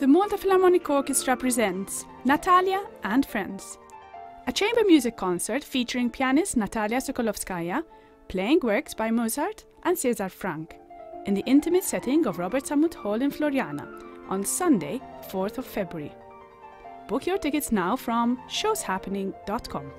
The Malta Philharmonic Orchestra presents Natalia and Friends, a chamber music concert featuring pianist Natalia Sokolovskaya playing works by Mozart and César Franck in the intimate setting of Robert Sammut Hall in Floriana on Sunday, 4th of February. Book your tickets now from showshappening.com.